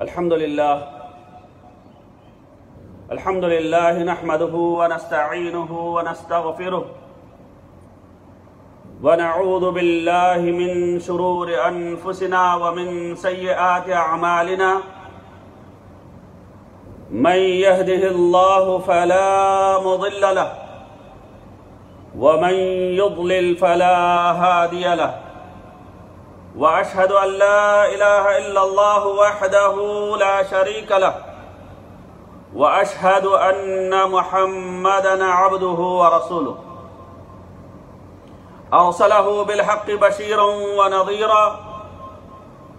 الحمد لله الحمد لله نحمده ونستعينه ونستغفره. ونعوذ بالله من شرور أنفسنا ومن سيئات أعمالنا. من يهده الله فلا مضل له. ومن يضلل فلا هادي له. وأشهد أن لا إله إلا الله وحده لا شريك له وأشهد أن محمدا عبده ورسوله. أرسله بالحق بشيرا ونظيرا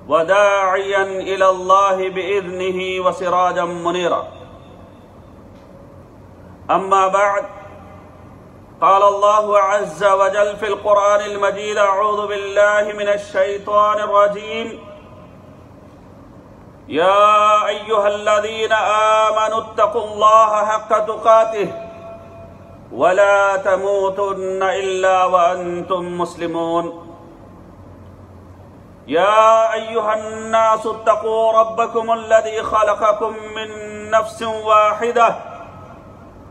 وداعيا إلى الله بإذنه وسراجا منيرا. أما بعد قال الله عز وجل في القرآن المجيد أعوذ بالله من الشيطان الرجيم. يا أيها الذين آمنوا اتقوا الله حق تقاته ولا تموتن إلا وأنتم مسلمون. يا أيها الناس اتقوا ربكم الذي خلقكم من نفس واحدة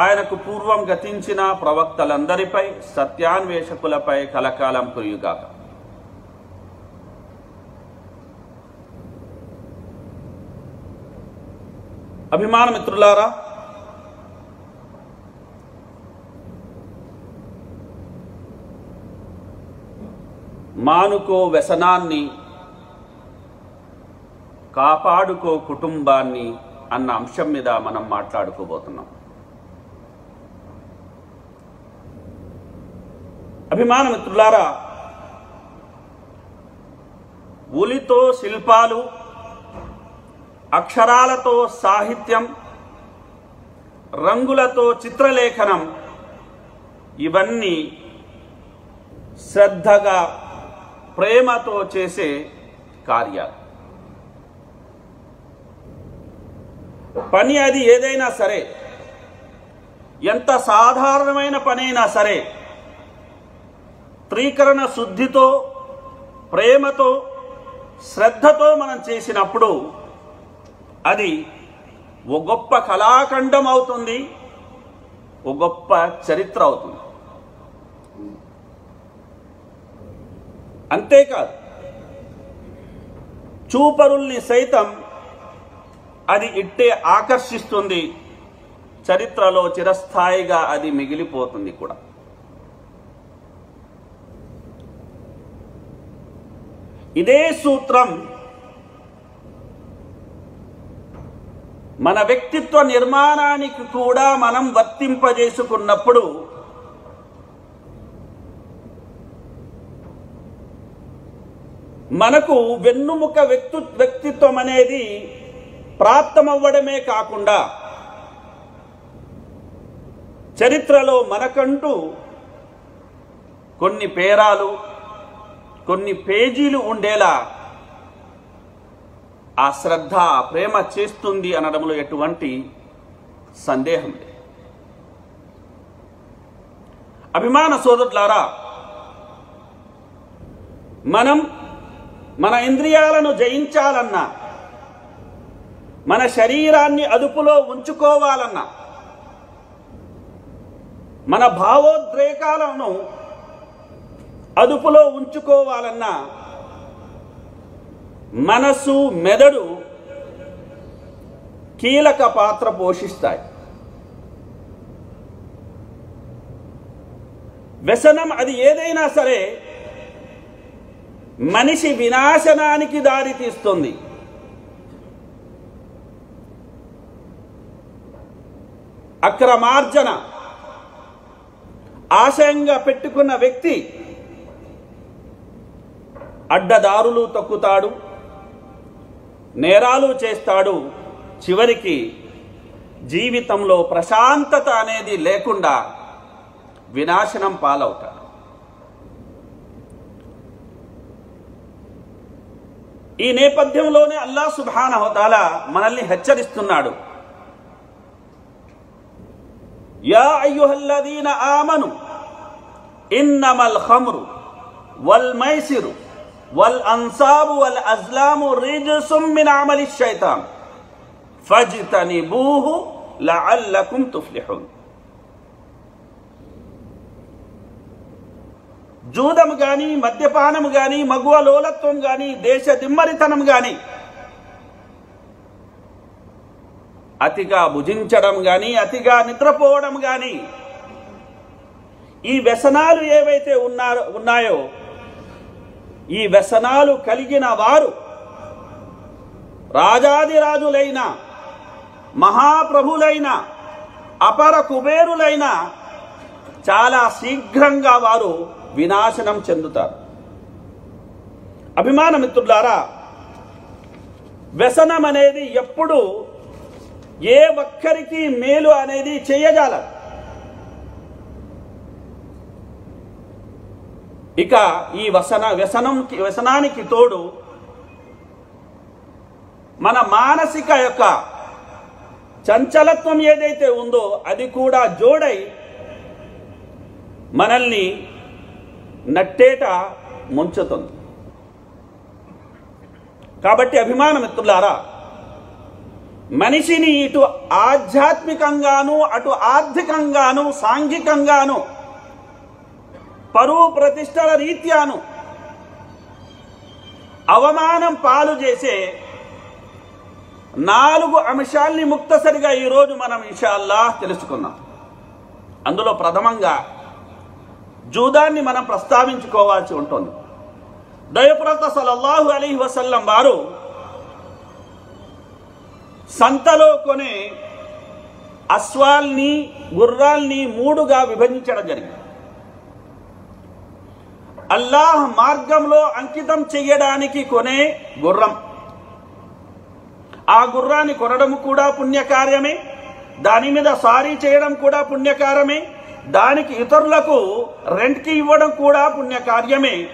ఆయనకు పూర్వం గతించిన ప్రవక్తలందరిపై సత్యాన్వేషకులపై కలకాలం కురియుగాక. అభిమాన మిత్రులారా మానుకో వ్యసనాన్ని కాపాడుకో కుటుంబాన్ని అన్న అంశం మీద మనం మాట్లాడుకోబోతున్నాం. అభిమాన మిత్రులారా ఉలితో శిల్పాలు అక్షరాలతో సాహిత్యం రంగులతో చిత్రలేఖనం ఇవన్నీ శ్రద్ధగా ప్రేమతో చేసే కార్యాలు. పని అది ఏదైనా సరే ఎంత సాధారణమైన పనైనా సరే త్రీకరణ శుద్ధితో ప్రేమతో శ్రద్ధతో మనం చేసినప్పుడు అది ఓ గొప్ప కళాఖండం అవుతుంది ఓ గొప్ప చరిత్ర అవుతుంది. అంతేకాదు చూపరుల్ని సైతం అది ఇట్టే ఆకర్షిస్తుంది చరిత్రలో చిరస్థాయిగా అది మిగిలిపోతుంది కూడా. ఇదే సూత్రం మన వ్యక్తిత్వ నిర్మాణానికి కూడా మనం వర్తింపజేసుకున్నప్పుడు మనకు వెన్నుముక వ్యక్తి వ్యక్తిత్వం అనేది ప్రాప్తమవ్వడమే కాకుండా చరిత్రలో మనకంటూ కొన్ని పేరాలు కొన్ని పేజీలు ఉండేలా ఆ శ్రద్ధ ప్రేమ చేస్తుంది అనడంలో ఎటువంటి సందేహం లేదు. అభిమాన సోదరులారా మనం మన ఇంద్రియాలను జయించాలన్నా మన శరీరాన్ని అదుపులో ఉంచుకోవాలన్నా మన భావోద్రేకాలను అదుపులో ఉంచుకోవాలన్నా మనసు మెదడు కీలక పాత్ర పోషిస్తాయి. వ్యసనం అది ఏదైనా సరే మనిషి వినాశనానికి దారి తీస్తుంది. అక్రమార్జన ఆశయంగా పెట్టుకున్న వ్యక్తి అడ్డదారులు తొక్కుతాడు నేరాలు చేస్తాడు. చివరికి జీవితంలో ప్రశాంతత అనేది లేకుండా వినాశనం పాలవుతాడు. ఈ నేపథ్యంలోనే అల్లా సుబానహతాల మనల్ని హెచ్చరిస్తున్నాడు. యా అయ్యుహల్లదీన ఆమను ఇన్నమల్ ఖమ్రు వల్ మైసిరు. వల్ అన్సాబు వల్ అజ్లాము రిజుసుం మిన్ అమలి షైతాన్ ఫజ్తనిబూహు లఅల్లకుం తుఫ్లిహున్. జూదము గాని మద్యపానము గాని మగువ లోలత్వం గాని దేశ దిమ్మరితనం గాని అతిగా భుజించడం గాని అతిగా నిద్రపోవడం గాని ఈ వ్యసనాలు ఏవైతే ఉన్నారో ఉన్నాయో ఈ వ్యసనాలు కలిగిన వారు రాజాదిరాజులైన మహాప్రభులైన అపర కుబేరులైన చాలా శీఘ్రంగా వారు వినాశనం చెందుతారు. అభిమాన మిత్రులారా వ్యసనం అనేది ఎప్పుడు ఏ ఒక్కరికి మేలు అనేది చేయజాలదు. ఇక ఈ వసన వ్యసనం వ్యసనానికి తోడు మన మానసిక యొక్క చంచలత్వం ఏదైతే ఉందో అది కూడా జోడై మనల్ని నట్టేట ముంచుతుంది. కాబట్టి అభిమాన మిత్రులారా మనిషిని ఇటు ఆధ్యాత్మికంగాను అటు ఆర్థికంగాను సాంఘికంగాను పరువు ప్రతిష్టల రీత్యాను అవమానం పాలు చేసే నాలుగు అంశాల్ని ముక్తసరిగా ఈరోజు మనం ఇన్షాల్లా తెలుసుకున్నాం అందులో ప్రథమంగా జూదాన్ని మనం ప్రస్తావించుకోవాల్సి ఉంటుంది. దయప్రత సలల్లాహు అలీ వసల్లం వారు సంతలో కొనే అశ్వాల్ని గుర్రాల్ని మూడుగా విభజించడం జరిగింది. అల్లాహ్ మార్గంలో అంకితం చెయ్యడానికి కొనే గుర్రం. ఆ గుర్రాన్ని కొనడం కూడా పుణ్యకార్యమే దాని మీద సారీ చేయడం కూడా పుణ్యకార్యమే దానికి ఇతరులకు రెంట్కి ఇవ్వడం కూడా పుణ్యకార్యమే.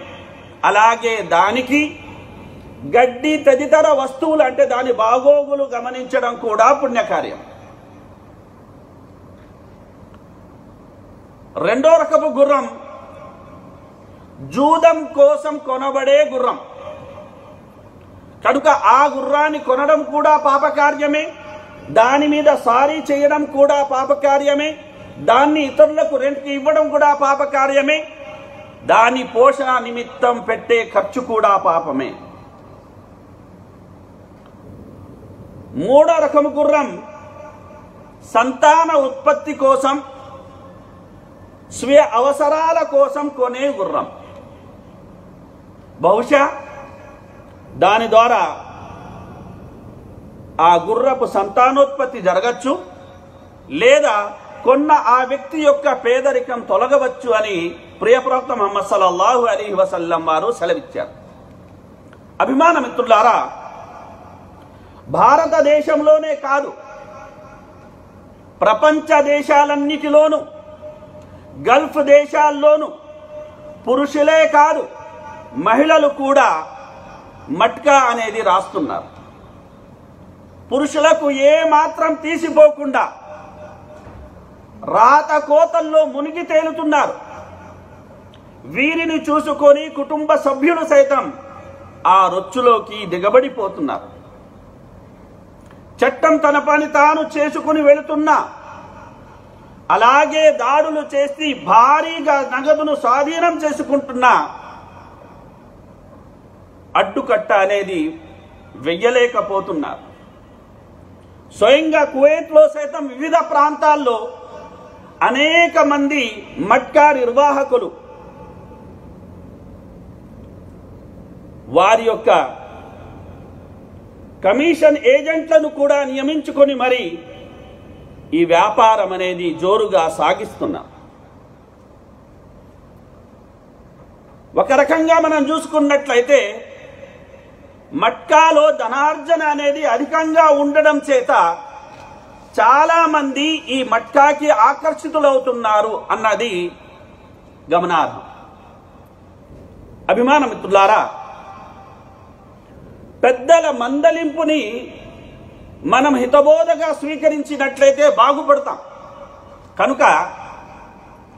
అలాగే దానికి గడ్డి తదితర వస్తువులు అంటే దాని బాగోగులు గమనించడం కూడా పుణ్యకార్యం. రెండో రకపు గుర్రం జూదం కోసం కొనబడే గుర్రం. కనుక ఆ గుర్రాన్ని కొనడం కూడా పాపకార్యమే దాని మీద సారీ చేయడం కూడా పాపకార్యమే దాన్ని ఇతరులకు రెంట్కి ఇవ్వడం కూడా పాపకార్యమే దాని పోషణ నిమిత్తం పెట్టే ఖర్చు కూడా పాపమే. మూడో రకము గుర్రం సంతాన ఉత్పత్తి కోసం స్వీయ అవసరాల కోసం కొనే గుర్రం. బహుశా దాని ద్వారా ఆ గుర్రపు సంతానోత్పత్తి జరగచ్చు లేదా కొన్న ఆ వ్యక్తి యొక్క పేదరికం తొలగవచ్చు అని ప్రియప్రవక్త మహమ్మద్ సల్లల్లాహు అలీ వసల్లం వారు సెలవిచ్చారు. అభిమాన మిత్రులారా భారతదేశంలోనే కాదు ప్రపంచ దేశాలన్నిటిలోనూ గల్ఫ్ దేశాల్లోనూ పురుషులే కాదు మహిళలు కూడా మట్కా అనేది రాస్తున్నారు. పురుషులకు ఏ మాత్రం తీసిపోకుండా రాత కోతల్లో మునిగి తేలుతున్నారు. వీరిని చూసుకొని కుటుంబ సభ్యులు సైతం ఆ రొచ్చులోకి దిగబడిపోతున్నారు. చట్టం తన పని తాను చేసుకుని వెళుతున్నా అలాగే దాడులు చేసి భారీగా నగదును స్వాధీనం చేసుకుంటున్నా అడ్డుకట్ట అనేది వెయ్యలేకపోతున్నారు. స్వయంగా కువైట్లో సైతం వివిధ ప్రాంతాల్లో అనేక మంది మట్కా నిర్వాహకులు వారి యొక్క కమిషన్ ఏజెంట్లను కూడా నియమించుకొని మరి ఈ వ్యాపారం అనేది జోరుగా సాగిస్తున్నాం ఒక రకంగా మనం చూసుకున్నట్లయితే మట్కాలో ధనార్జన అనేది అధికంగా ఉండడం చేత చాలా మంది ఈ మట్కాకి ఆకర్షితులవుతున్నారు అన్నది గమనార్హం. అభిమాన మిత్రులారా పెద్దల మందలింపుని మనం హితబోధగా స్వీకరించినట్లయితే బాగుపడతాం. కనుక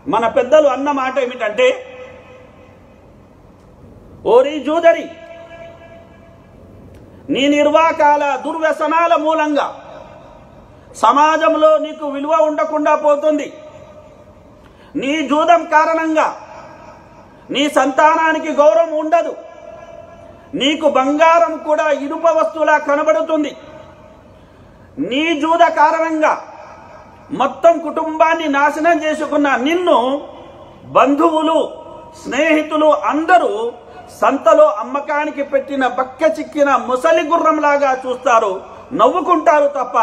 మన పెద్దలు అన్న మాట ఏమిటంటే ఓరి జూదరి నీ నిర్వాకాల దుర్వ్యసనాల మూలంగా సమాజంలో నీకు విలువ ఉండకుండా పోతుంది. నీ జూదం కారణంగా నీ సంతానానికి గౌరవం ఉండదు. నీకు బంగారం కూడా ఇనుప వస్తువులా కనబడుతుంది. నీ జూద కారణంగా మొత్తం కుటుంబాన్ని నాశనం చేసుకున్న నిన్ను బంధువులు స్నేహితులు అందరూ సంతలో అమ్మకానికి పెట్టిన బక్క చిక్కిన ముసలి గుర్రంలాగా చూస్తారు. నవ్వుకుంటారు తప్ప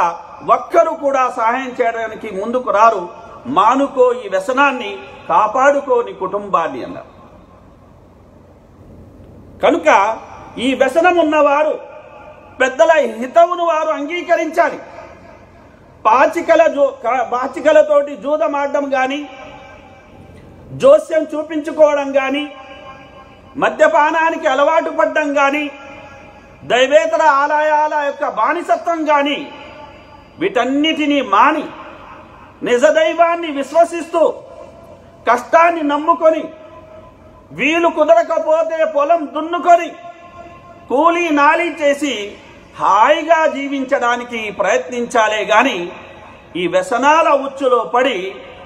ఒక్కరు కూడా సహాయం చేయడానికి ముందుకు రారు. మానుకో ఈ వ్యసనాన్ని కాపాడుకోని కుటుంబాన్ని అన్నారు. కనుక ఈ వ్యసనం ఉన్నవారు పెద్దల హితవును వారు అంగీకరించాలి. పాచికల జో పాచికలతోటి జూదమాడడం కానీ జోస్యం చూపించుకోవడం కానీ మద్యపానానికి అలవాటు పడ్డం కానీ దైవేతర ఆలయాల యొక్క బానిసత్వం కానీ వీటన్నిటినీ మాని నిజదైవాన్ని విశ్వసిస్తూ కష్టాన్ని నమ్ముకొని వీలు కుదరకపోతే పొలం దున్నుకొని కూలీ నాలి చేసి హాయిగా జీవించడానికి ప్రయత్నించాలే గాని ఈ వ్యసనాల ఉచ్చులో పడి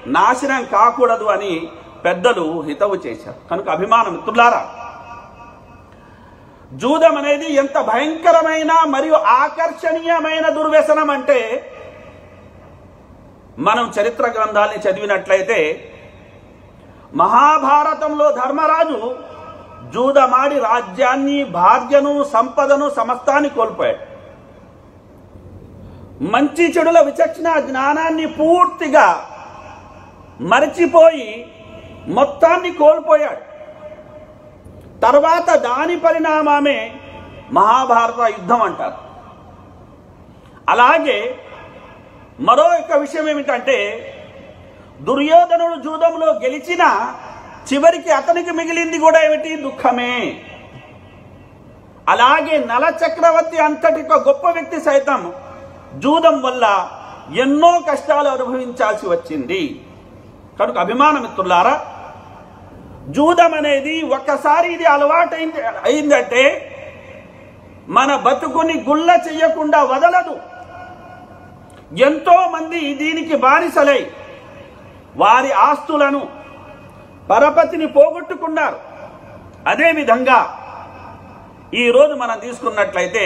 నాశనం కాకూడదు అని పెద్దలు హితవు చేశారు. కనుక అభిమానం మిత్రులారా జూదం అనేది ఎంత భయంకరమైన మరియు ఆకర్షణీయమైన దుర్వ్యసనం అంటే మనం చరిత్ర గ్రంథాన్ని చదివినట్లయితే మహాభారతంలో ధర్మరాజు జూదమాడి రాజ్యాన్ని భార్యను సంపదను సమస్తాన్ని కోల్పోయాడు. మంచి చెడుల విచక్షణ జ్ఞానాన్ని పూర్తిగా మరచిపోయి మొత్తాన్ని కోల్పోయాడు. తర్వాత దాని పరిణామమే మహాభారత యుద్ధం అంటారు. అలాగే మరో యొక్క విషయం ఏమిటంటే దుర్యోధనుడు జూదంలో గెలిచిన చివరికి అతనికి మిగిలింది కూడా ఏమిటి? దుఃఖమే. అలాగే నల చక్రవర్తి అంతటి ఒక గొప్ప వ్యక్తి సైతం జూదం వల్ల ఎన్నో కష్టాలు అనుభవించాల్సి వచ్చింది. కనుక అభిమాన మిత్రులారా జూదం అనేది ఒక్కసారి ఇది అలవాటైంది అయిందంటే మన బతుకుని గుల్ల చెయ్యకుండా వదలదు. ఎంతో మంది దీనికి బానిసలై వారి ఆస్తులను పరపతిని పోగొట్టుకున్నారు. అదేవిధంగా ఈరోజు మనం తీసుకున్నట్లయితే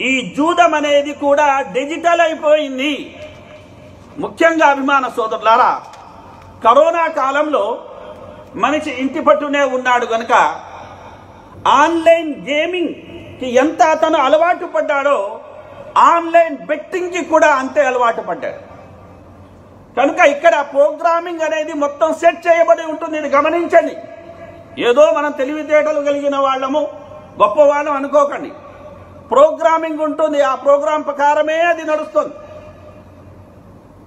ఈ జూదం అనేది కూడా డిజిటల్ అయిపోయింది. ముఖ్యంగా అభిమాన సోదరులారా కరోనా కాలంలో మనిషి ఇంటి పట్టునే ఉన్నాడు గనుక ఆన్లైన్ గేమింగ్కి ఎంత అతను అలవాటు పడ్డాడో ఆన్లైన్ బెట్టింగ్కి కూడా అంతే అలవాటు పడ్డాడు. కనుక ఇక్కడ ప్రోగ్రామింగ్ అనేది మొత్తం సెట్ చేయబడి ఉంటుంది ఇది గమనించండి. ఏదో మనం తెలివితేటలు కలిగిన వాళ్ళము గొప్ప వాళ్ళం అనుకోకండి. ప్రోగ్రామింగ్ ఉంటుంది ఆ ప్రోగ్రాం ప్రకారమే అది నడుస్తుంది.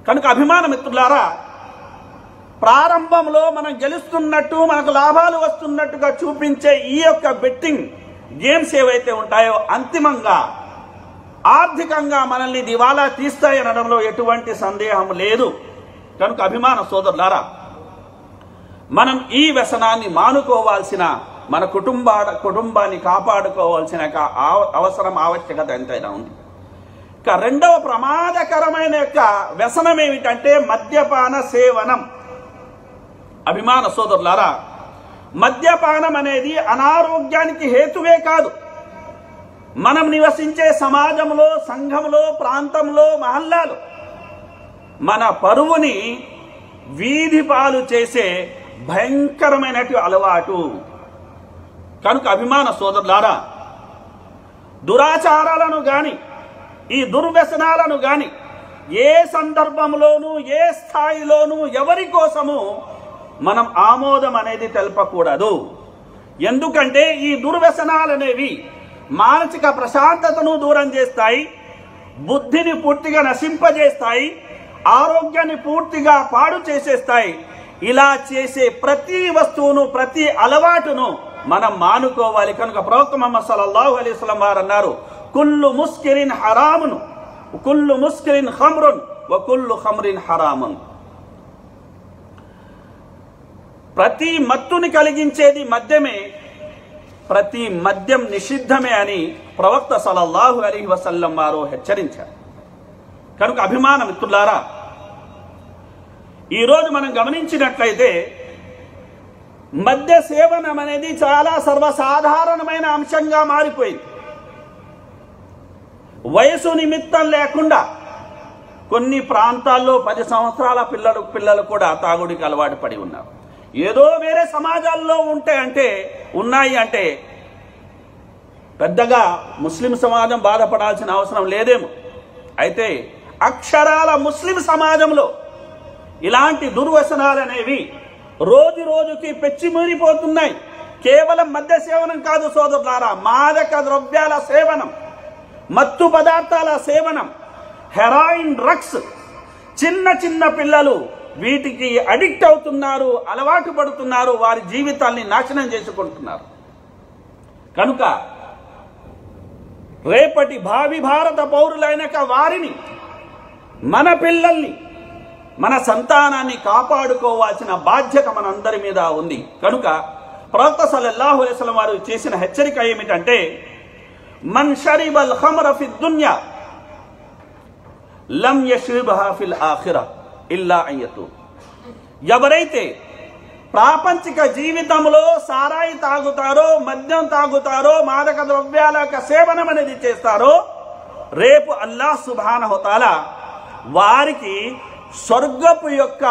కనుక అభిమాన మిత్రులారా ప్రారంభంలో మనం గెలుస్తున్నట్టు మనకు లాభాలు వస్తున్నట్టుగా చూపించే ఈ యొక్క బెట్టింగ్ గేమ్స్ ఏవైతే ఉంటాయో అంతిమంగా ఆర్థికంగా మనల్ని దివాలా తీస్తాయనడంలో ఎటువంటి సందేహం లేదు. కనుక అభిమాన సోదరులారా మనం ఈ వ్యసనాన్ని మానుకోవాల్సిన మన కుటుంబ కుటుంబాన్ని కాపాడుకోవాల్సిన అవసరం ఆవశ్యకత ఎంతైనా ఉంది. ఇక రెండవ ప్రమాదకరమైన యొక్క వ్యసనం ఏమిటంటే మద్యపాన సేవనం. అభిమాన సోదరులారా మద్యపానం అనేది అనారోగ్యానికి హేతువే కాదు. మనం నివసించే సమాజంలో సంఘంలో ప్రాంతంలో మహల్లాలు మన పరువుని వీధి పాలు చేసే భయంకరమైనటువంటి అలవాటు. కనుక అభిమాన సోదరులారా దురాచారాలను గాని ఈ దుర్వ్యసనాలను గాని ఏ సందర్భంలోనూ ఏ స్థాయిలోనూ ఎవరి కోసము మనం ఆమోదం అనేది తెలపకూడదు. ఎందుకంటే ఈ దుర్వ్యసనాలనేవి మానసిక ప్రశాంతతను దూరం చేస్తాయి బుద్ధిని పూర్తిగా నశింపజేస్తాయి ఆరోగ్యాన్ని పూర్తిగా పాడు చేసేస్తాయి. ఇలా చేసే ప్రతి వస్తువును ప్రతి అలవాటును మనం మానుకోవాలి. కనుక ప్రవక్త మహమ్మద్ సల్లల్లాహు అలైహి వారు అన్నారు కుల్లు ముస్కిరిన్ హరామును కుల్లు ముస్కిరిన్ ఖమ్రున్ వ కుల్లు హమ్రిన్ హరామున్. ప్రతి మత్తుని కలిగించేది మద్యమే ప్రతి మద్యం నిషిద్ధమే అని ప్రవక్త సలల్లాహు అలీ వసల్లం వారు హెచ్చరించారు. కనుక అభిమాన మిత్రులారా ఈరోజు మనం గమనించినట్లయితే మద్య సేవనం అనేది చాలా సర్వసాధారణమైన అంశంగా మారిపోయింది. వయసు నిమిత్తం లేకుండా కొన్ని ప్రాంతాల్లో పది సంవత్సరాల పిల్లలు పిల్లలు కూడా తాగుడికి అలవాటు పడి ఉన్నారు. ఏదో వేరే సమాజాల్లో ఉంటే అంటే ఉన్నాయి అంటే పెద్దగా ముస్లిం సమాజం బాధపడాల్సిన అవసరం లేదేమో. అయితే అక్షరాల ముస్లిం సమాజంలో ఇలాంటి దుర్వ్యసనాలు అనేవి రోజు రోజుకి పెచ్చిమూరిపోతున్నాయి కేవలం మద్య సేవనం కాదు సోదరులారా మాదక ద్రవ్యాల సేవనం మత్తు పదార్థాల సేవనం హెరాయిన్ డ్రగ్స్ చిన్న చిన్న పిల్లలు వీటికి అడిక్ట్ అవుతున్నారు అలవాటు పడుతున్నారు వారి జీవితాల్ని నాశనం చేసుకుంటున్నారు. కనుక రేపటి భావి భారత పౌరులైన వారిని మన పిల్లల్ని మన సంతానాన్ని కాపాడుకోవాల్సిన బాధ్యత మనందరి మీద ఉంది. కనుక ప్రవక్త సల్లల్లాహు అలైహి వారు చేసిన హెచ్చరిక ఏమిటంటే మన్ షరీబల్ ఖమర ఫి దున్యా లం యష్రిబహా ఫిల్ ఆఖిరా. ఇల్లా అయ్యతు ఎవరైతే ప్రాపంచిక జీవితంలో సారాయి తాగుతారో మద్యం తాగుతారో మాదక ద్రవ్యాల యొక్క సేవనం అనేది చేస్తారో రేపు అల్లాహ్ సుబానహుతాల వారికి స్వర్గపు యొక్క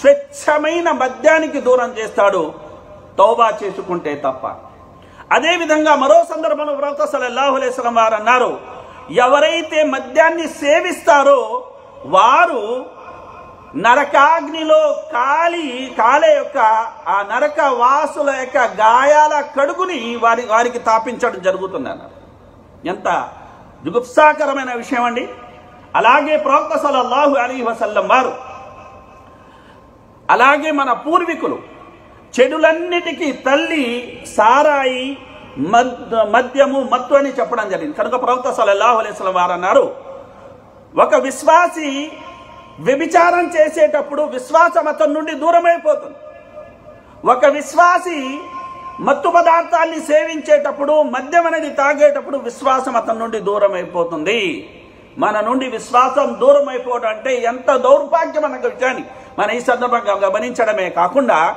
స్వచ్ఛమైన మద్యానికి దూరం చేస్తాడు తౌబా చేసుకుంటే తప్ప. అదేవిధంగా మరో సందర్భంలో ప్రవక్త సల్లల్లాహు అలైహి వారు అన్నారు ఎవరైతే మద్యాన్ని సేవిస్తారో వారు నరకాగ్నిలో కాలి కాలే యొక్క ఆ నరక వాసుల యొక్క గాయాల కడుగుని వారి వారికి తాపించడం జరుగుతుంది అన్నారు. ఎంత జుగుప్సాకరమైన విషయం అండి. అలాగే ప్రవక్త సలల్లాహు అలీ వసల్లం వారు అలాగే మన పూర్వీకులు చెడులన్నిటికీ తల్లి సారాయి మద్ మద్యము మత్తు అని చెప్పడం జరిగింది. కనుక ప్రవక్త సలల్లాహు అలైహి వారు అన్నారు ఒక విశ్వాసి వ్యభిచారం చేసేటప్పుడు విశ్వాసం అతని నుండి దూరమైపోతుంది. ఒక విశ్వాసి మత్తు పదార్థాన్ని సేవించేటప్పుడు మద్యం అనేది తాగేటప్పుడు విశ్వాసం అతని నుండి దూరం అయిపోతుంది మన నుండి విశ్వాసం దూరం అయిపోవడం అంటే ఎంత దౌర్భాగ్యం అన్న విషయాన్ని మన ఈ సందర్భంగా గమనించడమే కాకుండా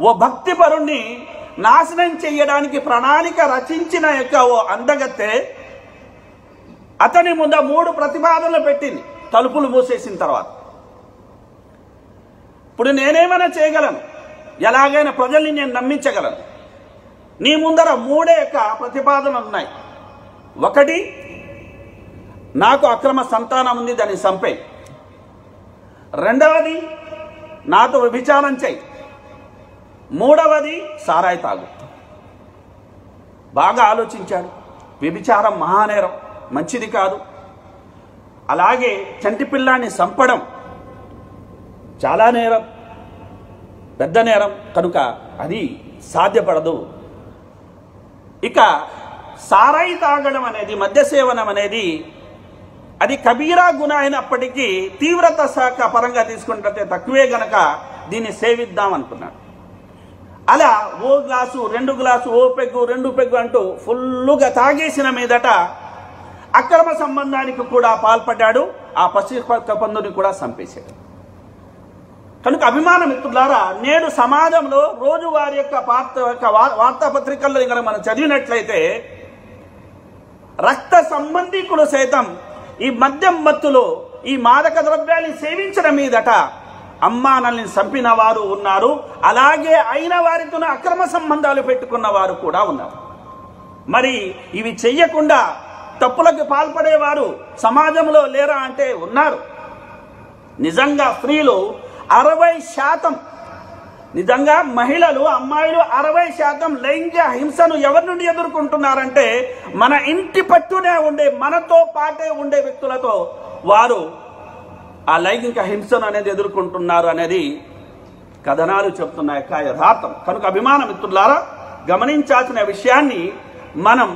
ఓ భక్తి పరుణ్ణి నాశనం చేయడానికి ప్రణాళిక రచించిన యొక్క ఓ అందగత్తె అతని ముందు మూడు ప్రతిపాదనలు పెట్టింది. తలుపులు మూసేసిన తర్వాత. ఇప్పుడు నేనేమైనా చేయగలను? ఎలాగైనా ప్రజల్ని నేను నమ్మించగలను. నీ ముందర మూడే యొక్క ప్రతిపాదనలు ఉన్నాయి. ఒకటి నాకు అక్రమ సంతానం ఉంది దాన్ని చంపే. రెండవది నాతో వ్యభిచారం చేయి. మూడవది సారాయి తాగు. బాగా ఆలోచించాడు. వ్యభిచారం మహానేరం. మంచిది కాదు. అలాగే చంటి పిల్లాన్ని చంపడం చాలా నేరం పెద్ద నేరం. కనుక అది సాధ్యపడదు. ఇక సారాయి తాగడం అనేది మద్య సేవనం అనేది అది కబీరా గుణ అయినప్పటికీ తీవ్రత శాఖ పరంగా తీసుకుంటే తక్కువే గనక దీన్ని సేవిద్దాం అనుకున్నాడు. అలా ఓ గ్లాసు రెండు గ్లాసు ఓ పెగ్గు రెండు పెగ్గు అంటూ ఫుల్లుగా తాగేసిన మీదట అక్రమ సంబంధానికి కూడా పాల్పడ్డాడు. ఆ పసి పందుని కూడా చంపేశాడు. కనుక అభిమాన మిత్రులారా నేడు సమాజంలో రోజు వారి యొక్క పాత్ర యొక్క వార్తాపత్రికల్లో కనుక మనం చదివినట్లయితే రక్త సంబంధికులు సైతం ఈ మద్యం మత్తులో ఈ మాదక ద్రవ్యాన్ని సేవించడం మీదట అమ్మానల్ని చంపిన వారు ఉన్నారు. అలాగే అయిన వారితో అక్రమ సంబంధాలు పెట్టుకున్న వారు కూడా ఉన్నారు. మరి ఇవి చెయ్యకుండా తప్పులకు పాల్పడేవారు సమాజంలో లేరా అంటే ఉన్నారు. నిజంగా స్త్రీలు అరవై శాతం నిజంగా మహిళలు అమ్మాయిలు అరవై శాతం లైంగిక హింసను ఎవరి నుండి ఎదుర్కొంటున్నారంటే మన ఇంటి పట్టునే ఉండే మనతో పాటే ఉండే వ్యక్తులతో వారు ఆ లైంగిక హింసను అనేది ఎదుర్కొంటున్నారు అనేది కథనాలు చెప్తున్న యథార్థం. కనుక అభిమాన మిత్రులారా గమనించాల్సిన విషయాన్ని మనం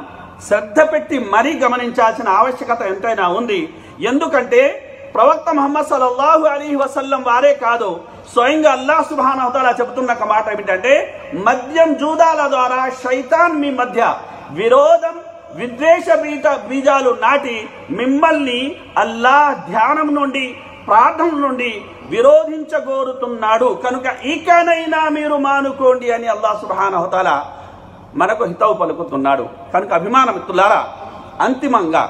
శ్రద్ధ పెట్టి మరీ గమనించాల్సిన ఆవశ్యకత ఎంతైనా ఉంది. ఎందుకంటే ప్రవక్త మహమ్మద్ సల్లల్లాహు అలీ వసల్లం వారే కాదు స్వయంగా అల్లాహ్ సుబానవతాల చెబుతున్న ఒక మాట ఏమిటంటే మద్యం జూదాల ద్వారా శైతాన్ మీ మధ్య విరోధం విద్వేష బీజ బీజాలు నాటి మిమ్మల్ని అల్లాహ్ ధ్యానం నుండి ప్రార్థన నుండి విరోధించగోరుతున్నాడు. కనుక ఇకనైనా మీరు మానుకోండి అని అల్లాహ్ సుబానవతాల మనకు హితవు పలుకుతున్నాడు. కనుక అభిమాన మిత్రులారా అంతిమంగా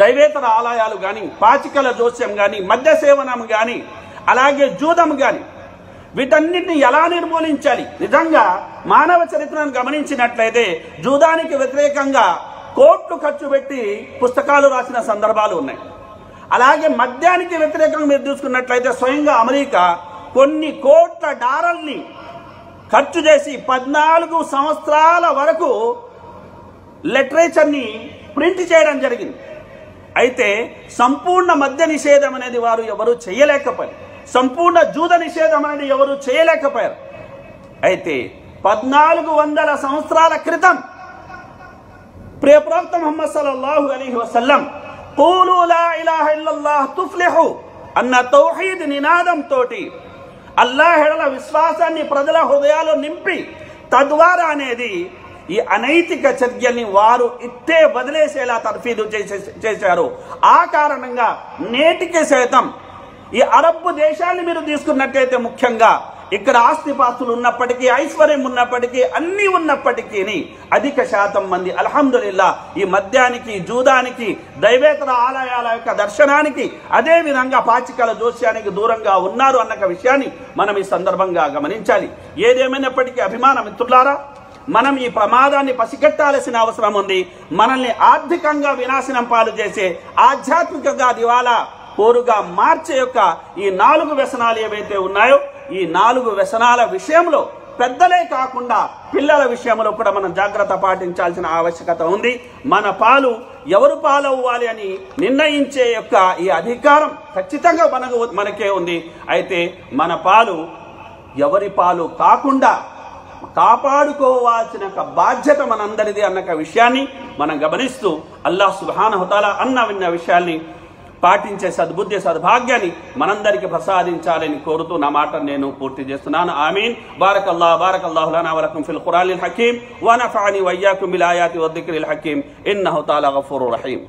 దైవేతర ఆలయాలు కానీ పాచికల జోస్యం కానీ మద్య సేవనం కానీ అలాగే జూదం కానీ వీటన్నిటిని ఎలా నిర్మూలించాలి? నిజంగా మానవ చరిత్రను గమనించినట్లయితే జూదానికి వ్యతిరేకంగా కోట్లు ఖర్చు పెట్టి పుస్తకాలు రాసిన సందర్భాలు ఉన్నాయి. అలాగే మద్యానికి వ్యతిరేకంగా మీరు చూసుకున్నట్లయితే స్వయంగా అమెరికా కొన్ని కోట్ల డాలర్ని ఖర్చు చేసి పద్నాలుగు సంవత్సరాల వరకు లిటరేచర్ని ప్రింట్ చేయడం జరిగింది. అయితే సంపూర్ణ మద్య నిషేధం అనేది వారు ఎవరు చేయలేకపోయారు. సంపూర్ణ జూద నిషేధం అనేది ఎవరు చేయలేకపోయారు. అయితే పద్నాలుగు వందల సంవత్సరాల క్రితం ప్రియప్రవక్త ముహమ్మద్ సల్లల్లాహు అలైహి వసల్లం కూలు లా ఇలాహ ఇల్లల్లాహ్ తుఫ్లిహు అన్న తౌహీద్ నినాదం తోటి అల్లాహెడల విశ్వాసాన్ని ప్రజల హృదయాలు నింపి తద్వారా అనేది ఈ అనైతిక చర్యల్ని వారు ఇట్టే వదిలేసేలా తర్ఫీదు చేసే చేశారు. ఆ కారణంగా నేటికి సైతం ఈ అరబ్బు దేశాన్ని మీరు తీసుకున్నట్టయితే ముఖ్యంగా ఇక్కడ ఆస్తిపాస్తులు ఉన్నప్పటికీ ఐశ్వర్యం ఉన్నప్పటికీ అన్నీ ఉన్నప్పటికీ అధిక శాతం మంది అల్హమ్దుల్లా ఈ మద్యానికి జూదానికి దైవేతర ఆలయాల యొక్క దర్శనానికి అదే విధంగా పాచికల జోస్యానికి దూరంగా ఉన్నారు అన్న విషయాన్ని మనం ఈ సందర్భంగా గమనించాలి. ఏదేమైనప్పటికీ అభిమాన మిత్రులారా మనం ఈ ప్రమాదాన్ని పసిగట్టాల్సిన అవసరం ఉంది. మనల్ని ఆర్థికంగా వినాశనం పాలు చేసే ఆధ్యాత్మికంగా దివాలా కోరుగా మార్చే యొక్క ఈ నాలుగు వ్యసనాలు ఏవైతే ఉన్నాయో ఈ నాలుగు వ్యసనాల విషయంలో పెద్దలే కాకుండా పిల్లల విషయంలో కూడా మనం జాగ్రత్త పాటించాల్సిన ఆవశ్యకత ఉంది. మన పాలు ఎవరు పాలవ్వాలి అని నిర్ణయించే యొక్క ఈ అధికారం ఖచ్చితంగా మనకు మనకే ఉంది. అయితే మన పాలు ఎవరి పాలు కాకుండా కాపాడుకోవాల్సిన ఒక బాధ్యత మనందరిది అన్న ఒక విషయాన్ని మనం గమనిస్తూ అల్లాహ్ సుబానహుతాల అన్న విన్న విషయాల్ని పాటించే సద్బుద్ధి సద్భాగ్యాన్ని మనందరికి ప్రసాదించాలని కోరుతూ నా మాట నేను పూర్తి చేస్తున్నాను. ఆమీన్. బారకల్లా బారకల్లాహులానా వలకం ఫిల్ ఖురాన్ హకీం వనఫాని వయ్యాకుం బిల్ ఆయాతి వద్దిక్రిల్ హకీం ఇన్నహు తాలా గఫూరు రహీం